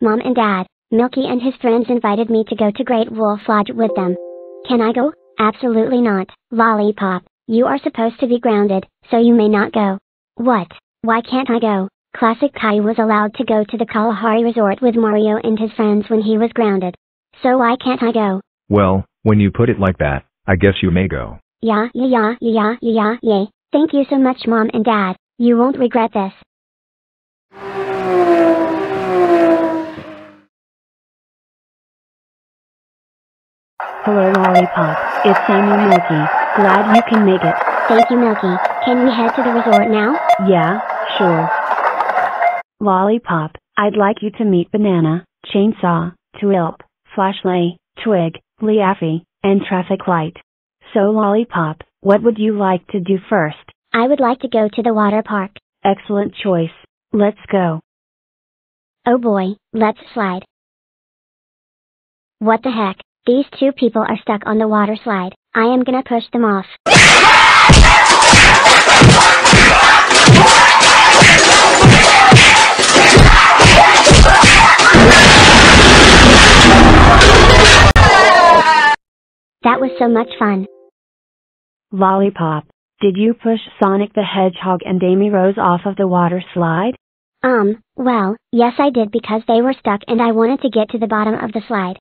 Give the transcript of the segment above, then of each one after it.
Mom and Dad, Milky and his friends invited me to go to Great Wolf Lodge with them. Can I go? Absolutely not, Lollipop. You are supposed to be grounded, so you may not go. What? Why can't I go? Classic Kai was allowed to go to the Kalahari Resort with Mario and his friends when he was grounded. So why can't I go? Well, when you put it like that, I guess you may go. Yeah, yeah, yeah, yeah, yeah, yeah, yay. Thank you so much, Mom and Dad. You won't regret this. Hello Lollipop, it's Sammy Milky. Glad you can make it. Thank you, Milky. Can we head to the resort now? Yeah, sure. Lollipop, I'd like you to meet Banana, Chainsaw, Twilp, Flashlight, Twig, Leafy, and Traffic Light. So Lollipop, what would you like to do first? I would like to go to the water park. Excellent choice. Let's go. Oh boy, let's slide. What the heck? These two people are stuck on the water slide. I am gonna push them off. That was so much fun. Lollipop, did you push Sonic the Hedgehog and Amy Rose off of the water slide? Um, well, yes I did because they were stuck and I wanted to get to the bottom of the slide.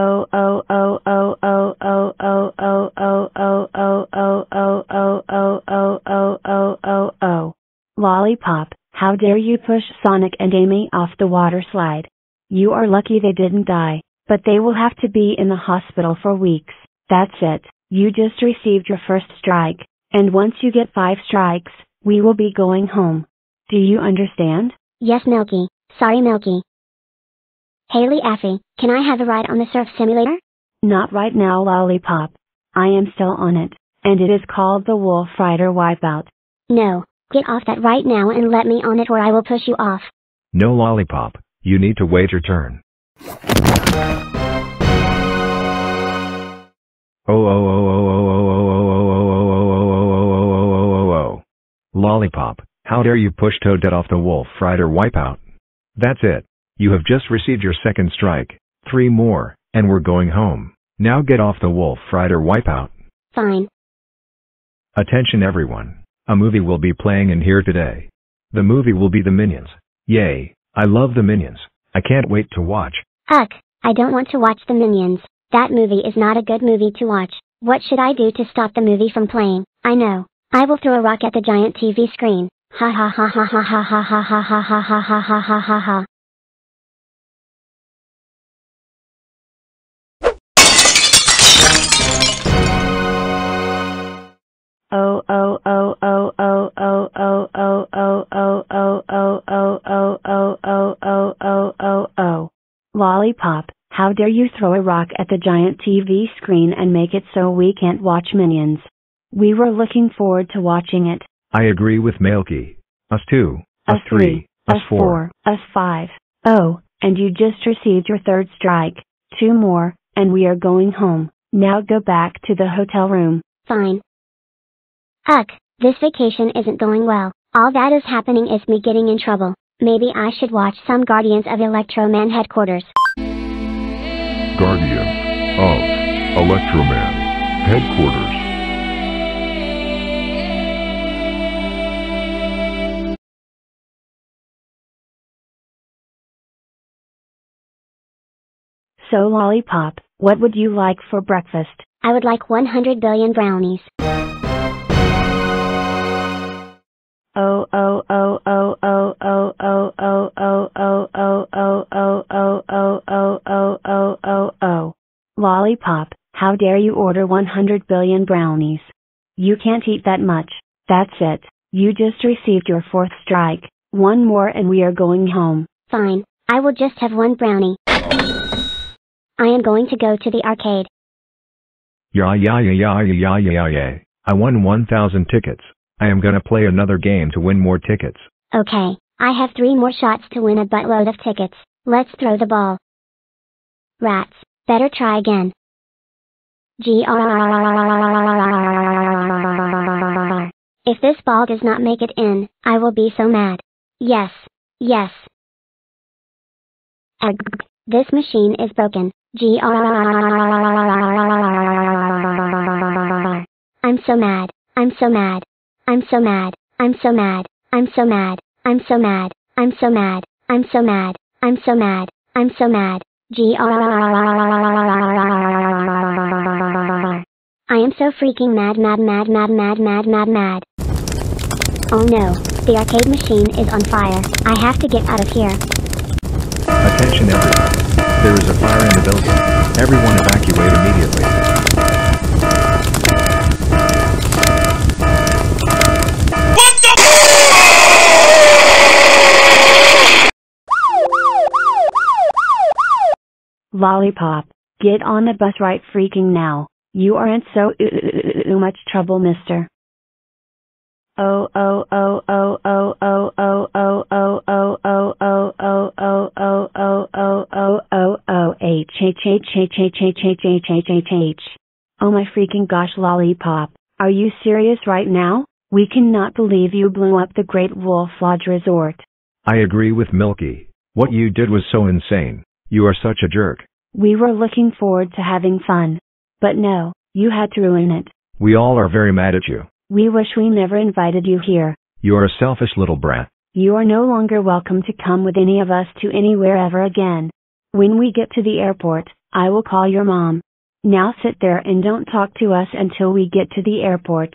Oh oh oh oh oh oh oh oh oh oh oh oh oh oh oh oh oh oh oh oh. Lollipop, how dare you push Sonic and Amy off the water slide? You are lucky they didn't die, but they will have to be in the hospital for weeks. That's it, you just received your first strike, and once you get five strikes, we will be going home. Do you understand? Yes, Milky. Sorry, Milky. Haley Affy, can I have a ride on the surf simulator? Not right now, Lollipop. I am still on it, and it is called the Wolf Rider Wipeout. No, get off that right now and let me on it or I will push you off. No lollipop, you need to wait your turn. Oh oh oh oh oh oh oh oh oh oh oh oh oh oh oh oh oh oh Lollipop, how dare you push Toadette off the Wolf Rider Wipeout? That's it. You have just received your second strike. Three more, and we're going home. Now get off the Wolf Rider Wipeout. Fine. Attention everyone. A movie will be playing in here today. The movie will be The Minions. Yay, I love The Minions. I can't wait to watch. Ugh, I don't want to watch the Minions. That movie is not a good movie to watch. What should I do to stop the movie from playing? I know. I will throw a rock at the giant TV screen. Ha ha ha ha ha ha ha ha ha ha ha ha ha ha ha ha Oh oh oh oh oh oh oh oh oh oh oh oh oh oh oh oh oh oh oh oh. Lollipop, how dare you throw a rock at the giant TV screen and make it so we can't watch Minions? We were looking forward to watching it. I agree with Milky. Us two, us, three, us four, us five. Oh, and you just received your third strike. Two more, and we are going home. Now go back to the hotel room. Fine. Ugh, this vacation isn't going well. All that is happening is me getting in trouble. Maybe I should watch some Guardians of Electroman headquarters. Guardians of Electroman Headquarters. So Lollipop, what would you like for breakfast? I would like 100 billion brownies. Oh oh oh oh oh oh oh oh oh oh oh oh oh oh oh oh oh oh oh oh. Lollipop, how dare you order 100 billion brownies? You can't eat that much. That's it. You just received your fourth strike. One more and we are going home. Fine, I will just have one brownie. I am going to go to the arcade. Yeah yeah yeah yeah yeah yeah yeah. I won 1000 tickets. I am gonna play another game to win more tickets. Okay, I have three more shots to win a buttload of tickets. Let's throw the ball. Rats, better try again. G If this ball does not make it in, I will be so mad. Yes. Yes. This machine is broken. I'm so mad. I'm so mad. I'm so mad. I'm so mad. I'm so mad. I'm so mad. I'm so mad. I'm so mad. I'm so. I'm so mad. G R. I am so freaking mad, mad, mad, mad, mad, mad, mad, mad. Oh no, the arcade machine is on fire. I have to get out of here. Attention everyone. There is a fire in the building. Everyone evacuate immediately. Lollipop, get on the bus right freaking now. You are in so much trouble, mister. Oh oh oh oh oh oh oh oh oh oh oh oh oh oh oh oh oh oh oh oh H H H H H H H H H H H. Oh my freaking gosh lollipop, are you serious right now? We cannot believe you blew up the Great Wolf Lodge Resort. I agree with Milky. What you did was so insane. You are such a jerk. We were looking forward to having fun. But no, you had to ruin it. We all are very mad at you. We wish we never invited you here. You are a selfish little brat. You are no longer welcome to come with any of us to anywhere ever again. When we get to the airport, I will call your mom. Now sit there and don't talk to us until we get to the airport.